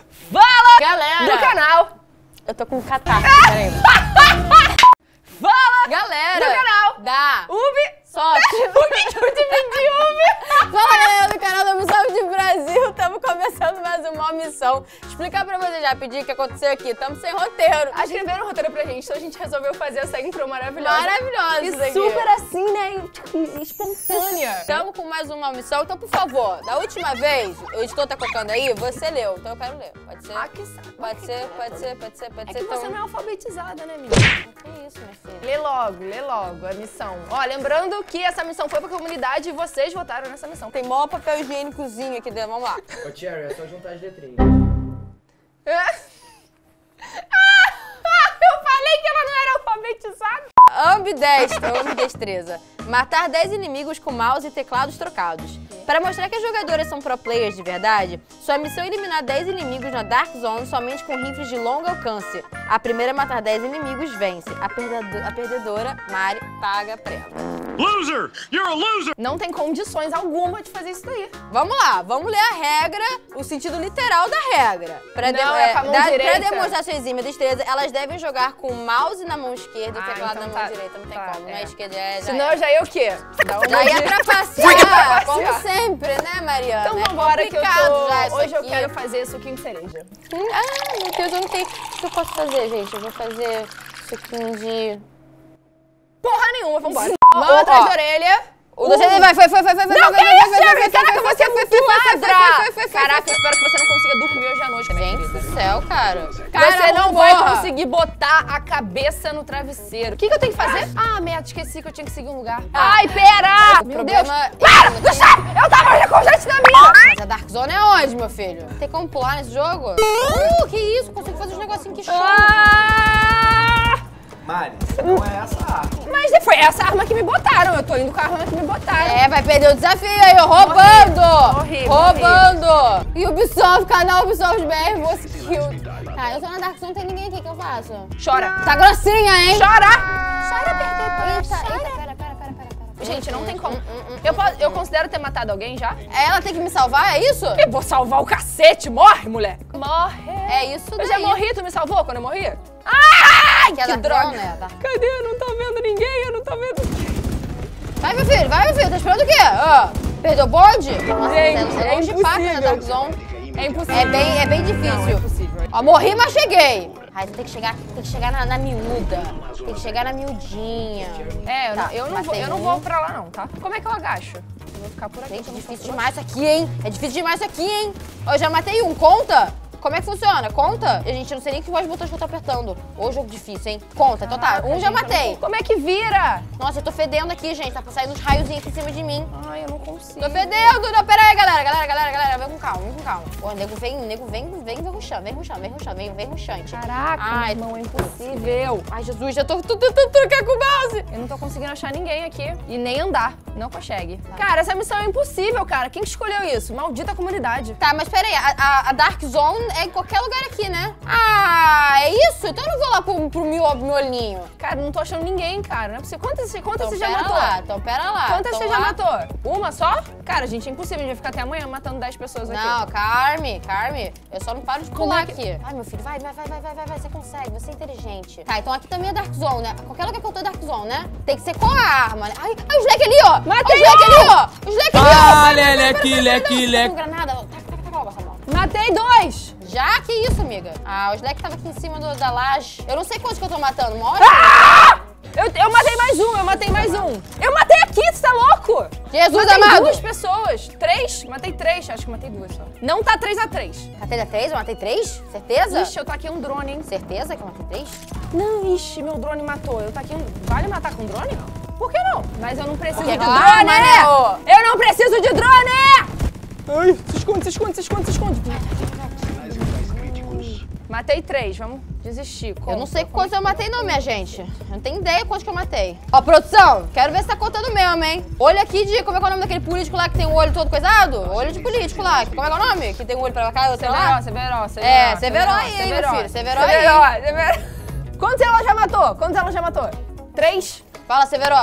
Fala, Galera! do canal. Eu tô com catarse, peraí. Fala, Galera! do canal. Da! Ubi. Sorte! O que eu dividi Ubi? Fala galera do canal da Missão de Brasil, estamos começando mais uma missão. Explicar pra vocês já, pedir o que aconteceu aqui, estamos sem roteiro. Escreveram um roteiro pra gente, então a gente resolveu fazer essa intro maravilhosa. Maravilhosa E daqui. super assim, né? tipo, Espontânea. Estamos com mais uma missão, então por favor, da última vez, o editor tá colocando aí, você leu, então eu quero ler. Pode ser? Ah, que saco. Pode ser, pode ser, pode ser, pode É ser. que você então... não é alfabetizada, né, menina? Que isso, minha filha? Lê logo, lê logo a missão. Ó, lembrando que essa missão foi pra comunidade e vocês votaram nessa missão. Tem maior papel higiênicozinho aqui dentro, vamos lá. Ô, Cherry, é só juntar as letrinhas. Ah, eu falei que ela não era alfabetizada. Ambidestra, ambidestreza. Matar 10 inimigos com mouse e teclados trocados. Para mostrar que as jogadoras são pro players de verdade, sua missão é eliminar 10 inimigos na Dark Zone somente com rifles de longo alcance. A primeira a matar 10 inimigos vence. A, perdedora, Mari, paga a prenda. Loser! You're a loser! Não tem condições alguma de fazer isso daí. Vamos lá, vamos ler a regra, o sentido literal da regra. Pra, Não, é com a mão direita. pra demonstrar sua exímia destreza, elas devem jogar com o mouse na mão esquerda e o Ah, teclado então na mão tá, direita. Não tem tá, como, é. na esquerda é. já Senão é. eu já ia o quê? Já ia trapacear, como sempre, né, Mariana? Então É vambora que eu tô... Hoje eu aqui. quero fazer suquinho de cereja. Hum, Ah, meu Deus, eu não tenho... O que eu posso fazer, gente? Eu vou fazer suquinho de... Porra nenhuma, vambora. Mão atrás da orelha. O doce vai, foi, foi, foi, foi, foi, Não, foi, que foi, isso, Jerry? Caraca, você é muito foi, foi, foi, ladra! Caraca, espero que você não consiga dormir hoje à noite, Gente do céu, cara. Você não vai conseguir botar a cabeça no travesseiro. O que, que eu tenho que fazer? Ah, merda, esqueci que eu tinha que seguir um lugar. Ai, pera! Meu Deus! é- Para! Gustavo! Eu tava com o jet da minha! Mas a Dark Zone é onde, meu filho? Tem como pular nesse jogo? Uh, que isso? Consigo fazer uns negocinhos que show. Ah! Mari, não é essa arma. Mas foi essa arma que me botaram. Eu tô indo com a arma que me botaram. É, vai perder o desafio aí, ó, roubando! Morri, morri, roubando! E Ubisoft, canal Ubisoft BR, você kill. Tá, eu tô na Dark Zone, não tem ninguém aqui, o que eu faço? Chora. Tá grossinha, hein? Chora! Chora, perder. Eita, eita, pera, pera, pera, pera, pera. Gente, não tem como. Hum, Eu, posso- eu considero ter matado alguém já? Ela tem que me salvar, é isso? Eu vou salvar o cacete. Morre, mulher. Morre. É isso Eu daí. já morri, tu me salvou quando eu morri? Ai, Que é droga. Né? Dark- Cadê? Eu não tô vendo ninguém, eu não tô vendo. Vai, meu filho, vai, meu filho, tá esperando o quê? Ó, perdeu o bonde? Nossa, Gente, você é é longe de faca impossível. Dark Zone. É impossível. É bem, é bem difícil. Não, é impossível. Ó, morri, mas cheguei. Ai, tem que chegar, tem que chegar na, na miúda. Tem que chegar na miudinha. É, eu, Tá, não, eu, não vou, eu não vou pra lá não, tá? Como é que eu agacho? Eu vou ficar por aqui. Gente, é difícil demais isso aqui, hein? É difícil demais isso aqui, hein? Eu já matei um, conta? Como é que funciona? Conta? E, gente, eu não sei nem quais botões que eu tô apertando. Ô, jogo difícil, hein? Conta, então tá. Um já matei. Como é que vira? Nossa, eu tô fedendo aqui, gente. Tá saindo uns raiozinhos aqui em cima de mim. Ai, eu não consigo. Tô fedendo! Não, pera aí, galera, galera, galera, galera. Vem com calma, vem com calma. Ó, nego vem, nego vem, vem, vem ruxando, vem ruxando, vem ruxando, vem, vem ruxante. Caraca, Ai, irmão, é impossível. Ai, Jesus, já tô tentando trocar com o mouse. Eu não tô conseguindo achar ninguém aqui. E nem andar. Não consegue. Cara, essa missão é impossível, cara. Quem que escolheu isso? Maldita comunidade. Tá, mas pera aí, a, a- a Dark Zone é em qualquer lugar aqui, né? Ah, é isso? Então eu não vou lá pro, pro mio- miolinho. Cara, não tô achando ninguém, cara. Não é possível. Quantas, quantas Então você já pera matou? lá, então pera lá. Quantas Então você já lá- matou? Uma só? Cara, gente, é impossível. A gente vai ficar até amanhã matando 10 pessoas aqui. Não, Carme, Carme, eu só não paro de pular é que- aqui. Vai, meu filho, vai, vai, vai, vai, vai, vai, você consegue, você é inteligente. Tá, então aqui também é Dark Zone, né? Qualquer lugar que eu tô é Dark Zone, né? Tem que ser com a arma, né? Ai, ai o Slack ali, ó! Matei Ó, o Slack um! ali, ó! O Slack ali, ó! Ah, leque, leque, Com leque. granada, taca, Matei dois! Já? Que isso, amiga? Ah, o Slack tava aqui em cima do- da laje. Eu não sei quantos que eu tô matando, mostra. Ah! Eu, eu matei mais um, eu matei mais um. Eu matei aqui, você tá louco? Jesus matei amado! duas pessoas. Três? Matei três, acho que matei duas só. Não tá 3 a 3 Matei três? Eu matei três? Certeza? Ixi, eu taquei um drone, hein? Certeza que eu matei três? Não, ixi, meu drone matou. Eu taquei um... Vale matar com drone? Por que não? Mas eu não preciso Porque de drone! ô. Eu não preciso de drone! Ai, se esconde, se esconde, se esconde, se esconde. Matei três, vamos desistir. Eu Conta. não sei quantos eu matei não, minha gente. Eu não tenho ideia quantos que eu matei. Ó, produção, quero ver se tá contando mesmo, hein? Olho aqui de... Como é que é o nome daquele político lá que tem o olho todo coisado? Olho de político lá. Como é que é o nome? Que tem um olho pra cá outro lá? Severo, Severo, Severo. É, Severo aí, hein, meu filho, Severo aí. Severo, Severo. Quantos ela já matou? Quantos ela já matou? Três? Fala, Severo.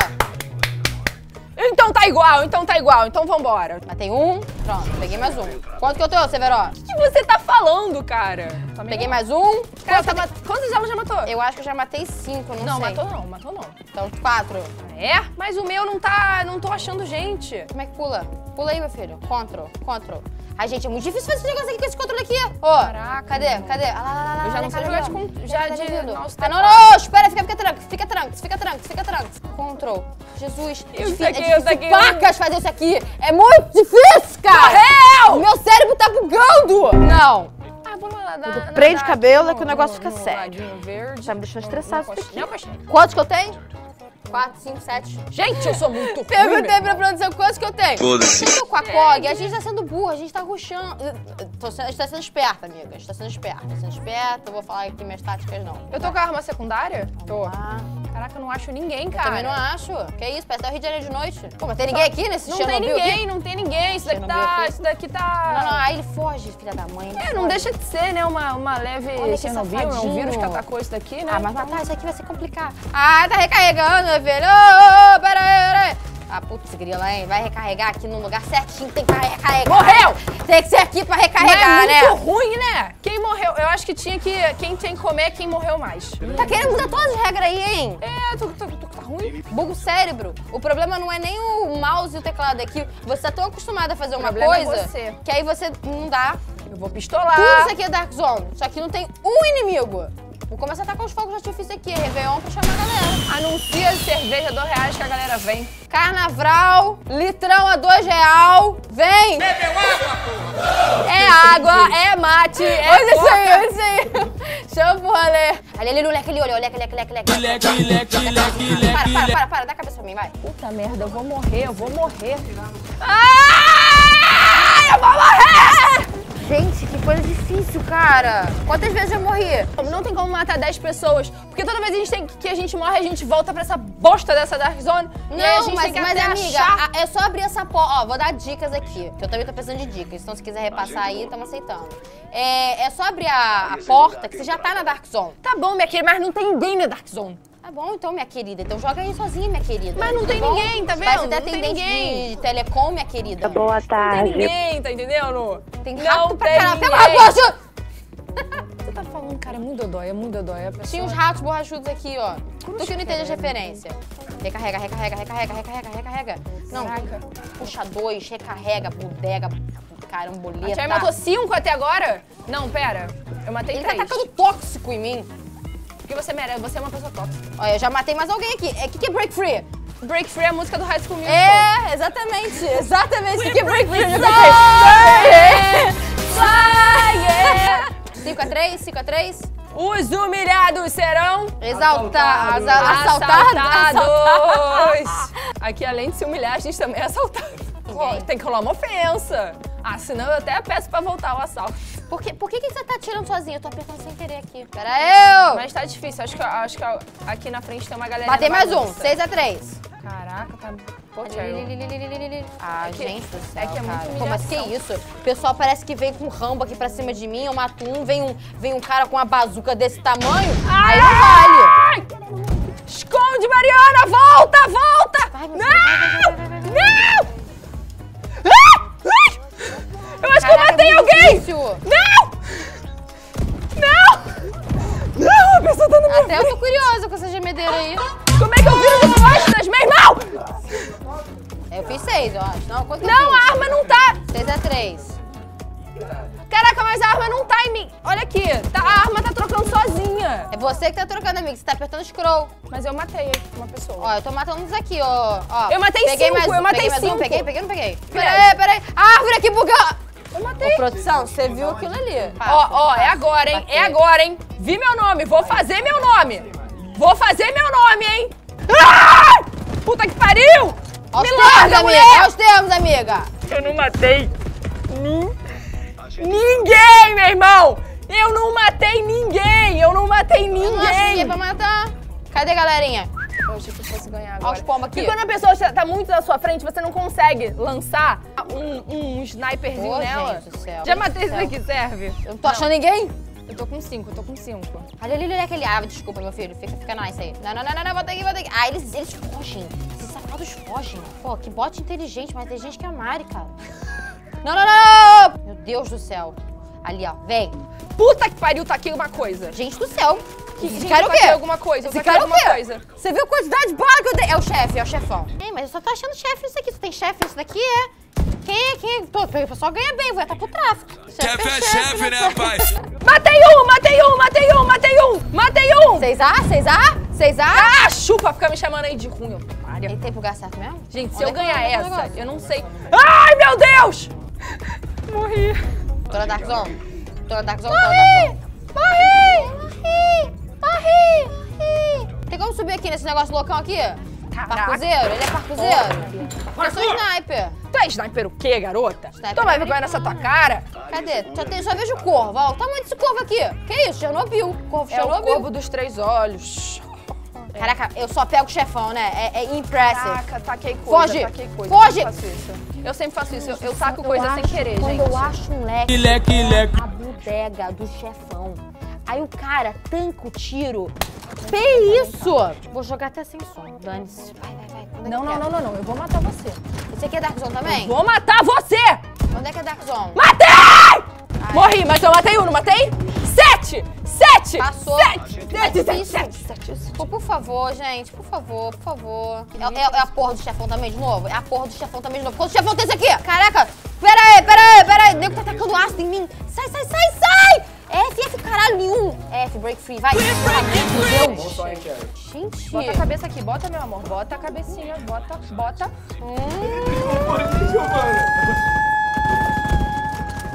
Então tá igual, então tá igual, então vambora. Matei um. Pronto, peguei mais um. Quanto que eu tô, Severo? O que você tá falando, cara? Tá meio- Peguei mais um. Cara, tá mat- Quantos já matou? Eu acho que eu já matei cinco, não, Não, sei. matou não, matou não. Então, quatro. É? Mas o meu não tá. não tô achando gente. Como é que pula? Pula aí, meu filho. Control, control. Ai, gente, é muito difícil fazer esse negócio aqui com esse controle aqui. Ô, Caraca, cadê? Cadê? Ah, lá, lá, lá, Eu já não sei jogar de con- já Cadê? de mouse Ah, não, teclado. não, espera, fica, fica tranco, fica tranco, fica tranco, fica tranco. Control. Jesus, é Isso difí- aqui, é isso difícil pacas fazer isso aqui. É muito difícil, cara. Morreu! Meu cérebro tá bugando. Não. Ah, vamos lá, dá, Quando dá- prende cabelo é que o negócio no- fica no sério. verde. Tá me deixando estressado isso. Não, coxinha. Quantos que eu tenho? Quatro, cinco, sete. Gente, eu sou muito ruim, Perguntei pra produção quantos que eu tenho. Foda-se. Eu tô com a COG, a gente tá sendo burro, a gente tá ruxando. A gente tá sendo esperta, amiga. A gente tá sendo esperta. Tá sendo esperta, eu vou falar aqui minhas táticas, não. Eu tô com a arma secundária? Tô. Ah, Caraca, eu não acho ninguém, cara. também não acho. Que isso, parece até o Rio de Janeiro de noite. Pô, mas tem ninguém aqui nesse Não tem ninguém, aqui? não tem ninguém. Isso daqui Chernobyl tá. aqui? Isso daqui tá. Não, não, aí ele foge, filha da mãe. É, não deixa de ser, né? Uma, uma leve Olha que Chernobyl, é um vírus que atacou isso daqui, né? Ah, mas matar isso aqui vai ser complicado. Ah, tá recarregando, meu filho. Ô, ô, pera aí, pera aí. Ah, putz, grila, hein? Vai recarregar aqui no lugar certinho, tem que recarregar. Morreu! Tem que ser aqui pra Mas recarregar, é né? muito ruim, né? Quem morreu? Eu acho que tinha que. Quem tem que comer é quem morreu mais. Tá querendo mudar todas as regras aí, hein? É, tu, tu, tu, tá ruim? Buga o cérebro. O problema não é nem o mouse e o teclado aqui. Você tá tão acostumado a fazer uma é coisa você. que aí você não dá. Eu vou pistolar. Tudo isso aqui é Dark Zone. Só que não tem um inimigo. Vou começar a tacar os fogos de artifício aqui, Réveillon, pra chamar a galera. Anuncia cerveja dois reais que a galera vem. Carnaval, litrão a dois real. Vem! Bebeu água, pô! É água, é mate, é Olha isso aí, olha isso aí. Chama pro rolê. Ali, ali, leque ali, olha, leque, leque, leque, leque. Leque, leque, leque, Para, leque, para, leque. para, para, dá a cabeça pra mim, vai. Puta merda, eu vou morrer, eu vou morrer. Ah! Eu vou morrer! Gente, que coisa difícil, cara. Quantas vezes eu morri? Não tem como matar 10 pessoas, porque toda vez a gente tem, que a gente morre, a gente volta pra essa bosta dessa Dark Zone. e aí a Não, gente mas, tem que mas amiga, achar... a- é só abrir essa porta. Ó, vou dar dicas aqui, que eu também tô precisando de dicas. Então, se quiser repassar aí, estamos aceitando. É, é só abrir a, a porta, que você já tá na Dark Zone. Tá bom, minha querida, mas não tem ninguém na Dark Zone. Tá bom, então, minha querida. Então joga aí sozinha, minha querida. Mas não tem bom? ninguém, tá Parece vendo? até Não tem atendente ninguém. de, de telecom, minha querida. Boa Não tem tarde. ninguém, tá entendendo? Tem não rato pra tem caralho. Ninguém. uma borrachuda! Você tá falando, cara, é muito dodói, é muito dodói. Pessoa... Tinha uns ratos borrachudos aqui, ó. Tu que não entende as referências. Recarrega, recarrega, recarrega, recarrega, recarrega. Não, Caraca. puxa dois, recarrega, bodega, caramboleta. A Tia matou cinco até agora? Não, pera. Eu matei Ele tá três. atacando tóxico em mim. Porque você merece, você é uma pessoa tóxica. Olha, eu já matei mais alguém aqui. É, o que, que é Break Free? Break Free é a música do High School Musical. É, exatamente. Exatamente. O que, que é Break Free? Eu já Fire! 5x3, 5x3. Os humilhados serão Exaltar, assaltados. assaltados. Aqui, além de se humilhar, a gente também é assaltado. Tem que rolar uma ofensa. Ah, senão eu até peço pra voltar o assalto. Por que, por que, que você tá atirando sozinho? Eu tô apertando sem querer aqui. Pera eu! Mas tá difícil. Acho que, acho que aqui na frente tem uma galera. Matei mais um, 6x3. Caraca, tá. Pô. Ah, que- gente do céu, é que é muita cara. Pô, mas que isso? O pessoal parece que vem com rambo aqui pra cima de mim, eu mato um, vem um, vem um cara com uma bazuca desse tamanho, aí tá trocando, amigo. Você tá apertando scroll. Mas eu matei uma pessoa. Ó, eu tô matando uns aqui, ó. ó. Eu matei peguei cinco, mais, eu matei peguei cinco. Um, peguei, peguei, não peguei. Peraí. Peraí. A árvore aqui bugando. Eu matei. Ô, produção, você viu aquilo ali? Ó, ó, é agora, hein? É agora, hein? Vi meu nome, vou fazer meu nome. Vou fazer meu nome, hein? Ah! Puta que pariu! Ó Me larga, amiga. mulher! Os termos, amiga. Eu não matei nin- ninguém, meu irmão! Eu não matei ninguém! Eu não matei Eu não acho ninguém ninguém! pra matar. Cadê, galerinha? Eu achei que eu fosse ganhar Ó agora. os pombos aqui. E quando a pessoa tá muito na sua frente, você não consegue lançar um, um sniperzinho Ô, nela. gente do céu. Já matei isso daqui, serve? Eu não tô achando ninguém. Eu tô com cinco, eu tô com cinco. Ali, ali, ali, aquele. Ah, desculpa, meu filho. Fica, fica nice aí. Não, não, não, não, não. Volta aqui, volta aqui. Ah, eles, eles fogem. Esses safados fogem. Pô, que bot inteligente, mas tem gente que é a Mari, cara. Não, não, não, não! Meu Deus do céu. Ali, ó, vem. Puta que pariu, taquei uma coisa. Gente do céu. Que, Esse gente, cara é eu o quê? alguma coisa, eu Esse taquei cara é alguma quê? coisa. Você viu a quantidade de bala que eu dei? É o chefe, é o chefão. Ei, mas eu só tô achando chefe nisso aqui. Você tem chefe nisso daqui, é? Quem é? Quem é? Pô, o pessoal ganha bem, vou entrar pro tráfico. Chefe é chefe, né, pai? Matei um, matei um, matei um, matei um, matei um! 6A? 6A? 6A? Ah, chupa, fica me chamando aí de ruim, otária. Ele tem pro lugar certo mesmo? Gente, se eu é que ganhar essa, eu não sei. Ai, meu Deus! Morri. Tô na Dark Zone. Tô na Dark Zone, tô na Dark Zone. Morri! Morri! Morri! Morri! Tem como subir aqui nesse negócio loucão aqui? Parcuzeiro? Ele é parcuzeiro? Eu sou sniper. Tu é sniper o quê, garota? Sniper Toma é vergonha nessa tua cara. Cadê? Só, tem, só vejo corvo. Ó, o tamanho desse corvo aqui. Que isso? Chernobyl. Corvo É o Chernobyl. corvo dos três olhos. Caraca, eu só pego o chefão, né? É, é impressive. Caraca, taquei coisa, Foge! taquei coisa. Foge! Eu sempre faço isso. Eu. Eu, eu taco coisa sem querer, Quando gente. eu acho um leque, Que leque, leque. a bodega do chefão. Aí o cara tanca o tiro. Que isso? Vou jogar até sem som. Dane-se. Vai, vai, vai. É Não, que não, é? não, não, não. Eu vou matar você. Esse aqui é Dark Zone também? Vou matar você! Onde é que é Dark Zone? Matei! Morri, mas eu matei um, não matei? Sete! Sete! Passou. Sete! Sete, sete, sete, sete. Pô, por favor, gente, por favor, por favor. É, é- é a porra do chefão também de novo? É a porra do chefão também de novo. Quanto chefão tem esse aqui? Caraca! Pera aí, pera aí, pera aí. O nego tá atacando ácido em mim. Sai, sai, sai, sai! F, F, caralho, nenhum. F, break free, vai. Meu Deus. Gente. Bota a cabeça aqui, bota, meu amor. Bota a cabecinha, bota, bota.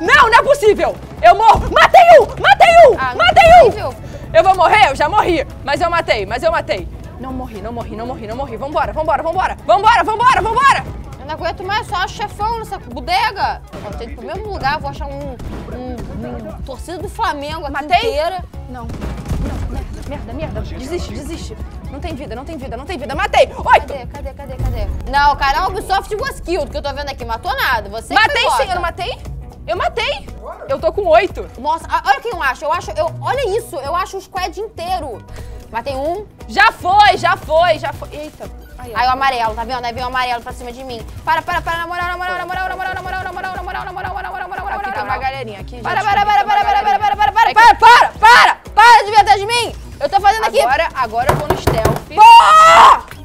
Não, não é possível! Eu morro! Matei um! Matei um! Ah, é matei um! Eu vou morrer? Eu já morri. Mas eu matei, mas eu matei. Não morri, não morri, não morri, não morri. Vambora, vambora, vambora. Vambora, vambora, vambora! Eu não aguento mais, só acho chefão nessa bodega. Ó, tô indo pro mesmo lugar, vou achar um, um, um torcida do Flamengo aqui Matei? inteira. Não, não, merda, merda, merda. Desiste, desiste. Não tem vida, não tem vida, não tem vida. Matei! Oi! Cadê, cadê, cadê, cadê? Não, cara, a Ubisoft was killed, que eu tô vendo aqui. Matou nada, você que Matei sim, eu não matei? Eu matei! Eu tô com oito. Nossa, olha quem eu acho. Eu acho, eu, olha isso, eu acho o squad inteiro. Matei um, Já foi, já foi, já foi. Eita. Aí o amarelo, tá vendo? Aí vem o amarelo pra cima de mim. Para, para, para, na moral, na moral, na moral, na moral, na moral, na moral, na moral, na moral, na moral, na moral, na moral, Aqui tem uma galerinha aqui. Para, para, para, para, para, para, galerinha. para, para, para, para, para, para de vir atrás de mim. Eu tô fazendo aqui. Agora, agora eu vou no stealth. Pô!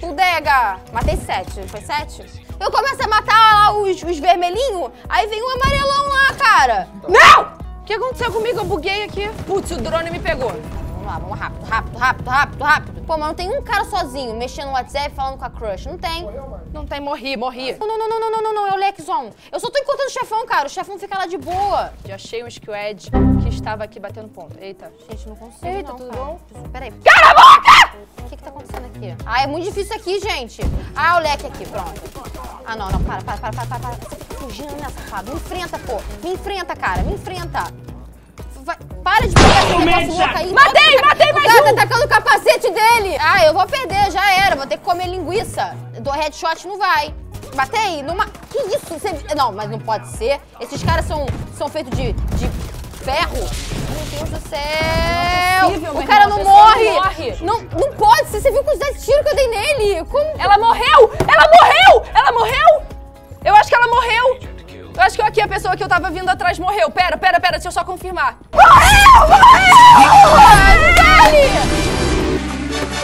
Bodega! Matei sete, foi sete? Eu começo a matar lá os, os vermelhinhos, aí vem um amarelão lá, cara. Não! O que aconteceu comigo? Eu buguei aqui. Putz, o drone me pegou. Vamos lá, vamos rápido, rápido, rápido, rápido, rápido. Pô, mas não tem um cara sozinho mexendo no WhatsApp falando com a crush. Não tem. Não tem, morri, morri. Não, não, não, não, não, não, não, não, é o Lexon. Eu só tô encontrando o chefão, cara. O chefão fica lá de boa. Já achei um squad que estava aqui batendo ponto. Eita. Gente, não consigo. Eita, não, tudo cara. bom? Peraí. Cala a boca! O que que tá acontecendo aqui? Ah, é muito difícil aqui, gente. Ah, o leque aqui, pronto. Ah, não, não, para, para, para, para, para. Você fica fugindo, né, safado? Me enfrenta, pô. Me enfrenta, cara, me enfrenta. Vai, para de pegar esse negócio louco aí. Matei, Todo- matei o mais cara um. tá atacando o capacete dele. Ah, eu vou perder, já era. Vou ter que comer linguiça. Do headshot não vai. Matei? Numa... Que isso? Você- Não, mas não pode ser. Esses caras são, são feitos de, de ferro. Meu Deus do céu. possível, o cara irmão, não morre. não morre. Não, não pode ser. Você viu a quantidade de tiro que eu dei nele? Como? Ela morreu! Ela morreu! Ela morreu! Eu acho que ela morreu! Eu acho que aqui a pessoa que eu tava vindo atrás morreu. Pera, pera, pera, deixa eu só confirmar. Morreu! Morreu! Não vale!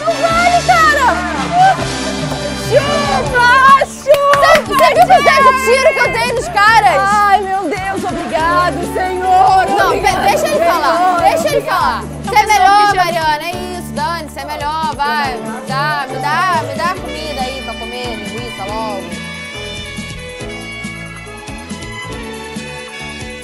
Não vale, cara! Chupa! Você viu a quantidade de tiro que eu dei nos caras? Ai, meu Deus, obrigado, Senhor! Não, obrigado, deixa ele falar, Senhor. deixa ele falar. Você é melhor, que Mariana, é isso, Dani, você é melhor, vai. Me dá, me dá, me dá comida aí pra comer, linguiça logo.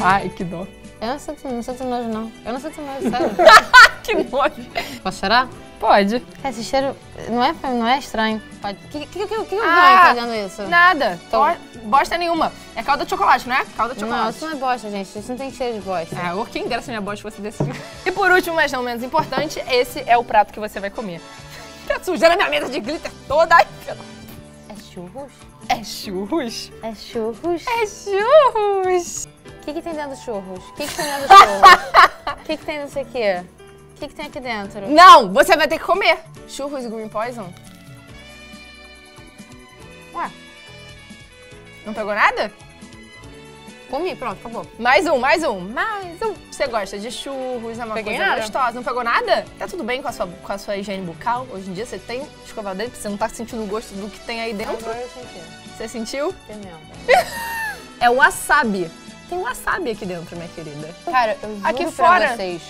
Ai, que dó. Eu não sinto, não sinto nojo, não. Eu não sinto nojo, sério. que nojo. Posso cheirar? Pode. Esse cheiro não é, não é estranho. Pode. O que, que, que, que, que eu Ah, ganho fazendo isso? Nada. Bo- Bosta nenhuma. É calda de chocolate, não é? Calda de Não, chocolate. isso não é bosta, gente. Isso não tem cheiro de bosta. Ah, quem dera se minha bosta fosse desse. E por último, mas não menos importante, esse é o prato que você vai comer. Tá sujando a minha mesa de glitter toda. Ai, É churros? É churros? É churros? É churros! O que, que tem dentro dos churros? O que, que tem dentro dos churros? O que, que tem nisso aqui? O que, que tem aqui dentro? Não, você vai ter que comer. Churros e green poison? Não pegou nada? Comi, pronto, acabou. Mais um, mais um, mais um. Você gosta de churros, é uma Peguei coisa nada. gostosa. Não pegou nada? Tá tudo bem com a, sua, com a sua higiene bucal? Hoje em dia você tem escovar o dente, você não tá sentindo o gosto do que tem aí dentro? Agora eu senti. Você sentiu? Pimenta. É o wasabi. Tem wasabi aqui dentro, minha querida. Cara, eu juro Aqui pra fora. vocês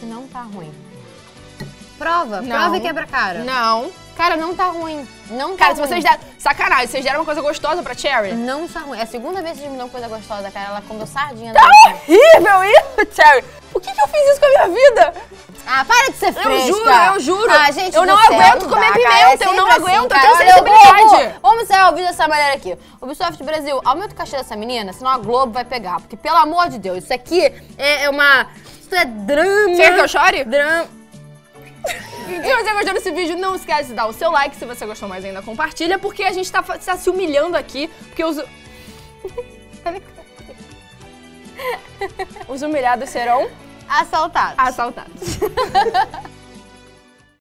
que não tá ruim. Prova, Não. prova e quebra a cara. Não. Cara, não tá ruim. Não tá Cara, se ruim. vocês deram... Sacanagem, vocês deram uma coisa gostosa pra Cherry? Não tá ruim. É a segunda vez que vocês me dão coisa gostosa, cara. Ela comeu sardinha. Tá horrível isso, Cherry. Por que, que eu fiz isso com a minha vida? Ah, para de ser fresca. Eu juro, eu juro. Ah, gente Eu não céu, aguento não comer dá, pimenta, cara. É eu não sempre aguento, eu cara. tenho Olha, sensibilidade. Vamos, vamos encerrar o vídeo dessa maneira aqui. Ubisoft Brasil, aumenta o cachê dessa menina, senão a Globo vai pegar. Porque, pelo amor de Deus, isso aqui é, é uma... Isso é drama. Quer que eu chore? Drama. Se você gostou desse vídeo, não esquece de dar o seu like. Se você gostou mais ainda, compartilha. Porque a gente tá, tá se humilhando aqui. Porque os... os humilhados serão Assaltado. assaltados.